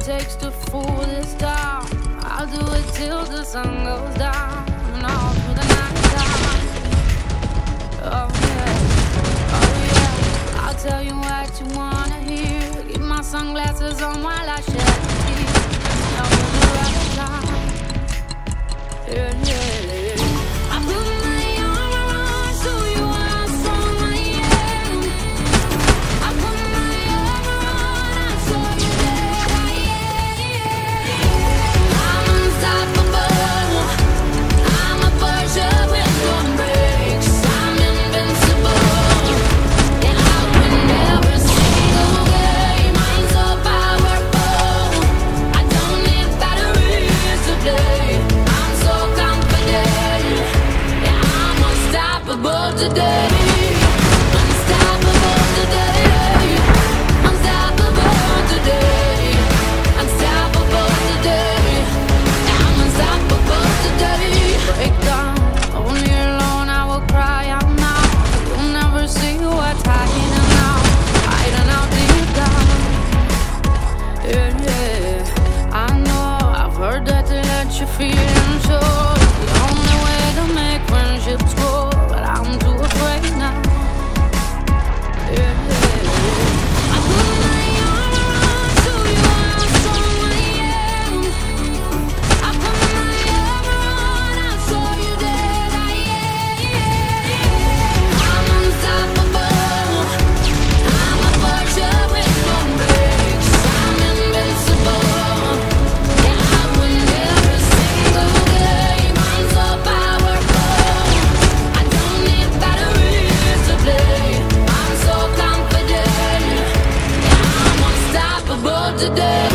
takes to fool this town. I'll do it till the sun goes down and all through the night time. Oh yeah, oh yeah. I'll tell you what you wanna hear. Keep my sunglasses on while I shed feel today.